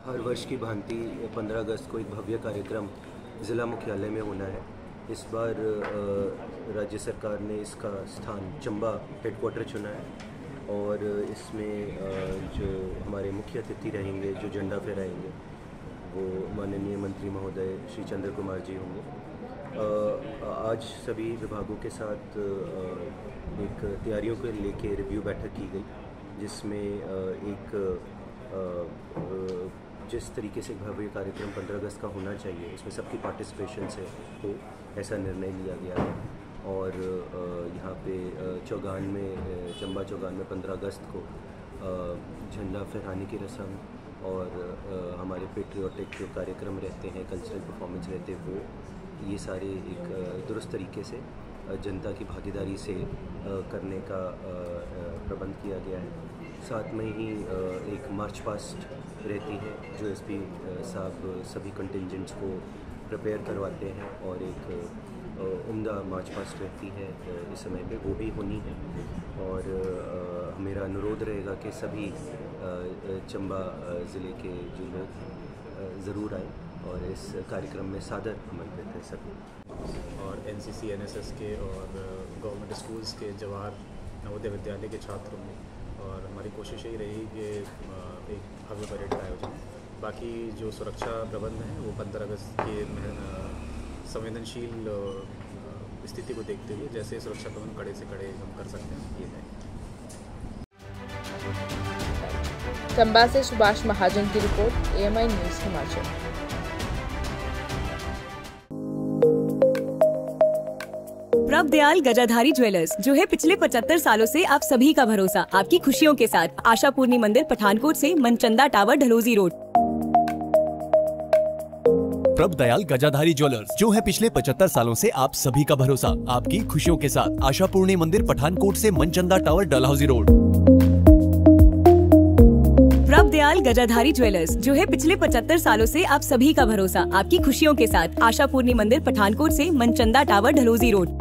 हर वर्ष की भांति 15 अगस्त को एक भव्य कार्यक्रम ज़िला मुख्यालय में होना है। इस बार राज्य सरकार ने इसका स्थान चंबा हेडक्वार्टर चुना है और इसमें जो हमारे मुख्य अतिथि रहेंगे, जो झंडा फहराएँगे, वो माननीय मंत्री महोदय श्री चंद्र कुमार जी होंगे। आज सभी विभागों के साथ एक तैयारियों को लेके रिव्यू बैठक की गई, जिसमें एक जिस तरीके से भव्य कार्यक्रम 15 अगस्त का होना चाहिए उसमें सबकी पार्टिसिपेशन से हो, ऐसा निर्णय लिया गया है। और यहाँ पे चौगान में चंबा चौगान में 15 अगस्त को झंडा फहराने की रस्म और हमारे पेट्रियाटिक जो कार्यक्रम रहते हैं कल्चरल परफॉर्मेंस रहते हैं, वो, ये सारे एक दुरुस्त तरीके से जनता की भागीदारी से करने का प्रबंध किया गया है। साथ में ही एक मार्च पास्ट रहती है, जो एस पी साहब सभी कंटिजेंट्स को प्रिपेयर करवाते हैं और एक उम्दा मार्च पास्ट रहती है इस समय पे, वो भी होनी है। और मेरा अनुरोध रहेगा कि सभी चंबा ज़िले के जो लोग ज़रूर आए और इस कार्यक्रम में सादर आमंत्रित है सभी। और एन सी के और गवर्नमेंट स्कूल्स के जवाहर नवोदय विद्यालय के छात्रों में। हमारी कोशिश यही रही कि एक भव्य परेड का आयोजन। बाकी जो सुरक्षा प्रबंध हैं, वो पंद्रह अगस्त के संवेदनशील स्थिति को देखते हुए जैसे सुरक्षा प्रबंध कड़े से कड़े हम कर सकते हैं, ये है। चंबा से सुभाष महाजन की रिपोर्ट एएमआई न्यूज़ हिमाचल। प्रभ दयाल गजाधारी ज्वेलर्स जो है पिछले 75 सालों से आप सभी का भरोसा आपकी खुशियों के साथ। आशा पूर्णी मंदिर पठानकोट से मनचंदा टावर ढलोजी रोड। प्रभ दयाल गजाधारी ज्वेलर्स जो है पिछले 75 सालों से आप सभी का भरोसा आपकी खुशियों के साथ। आशा पूर्णी मंदिर पठानकोट से मनचंदा टावर डलहौजी रोड। प्रभ दयाल गजाधारी ज्वेलर्स जो है पिछले 75 सालों से आप सभी का भरोसा आपकी खुशियों के साथ। आशा पूर्णी मंदिर पठानकोट से मनचंदा टावर ढलोजी रोड।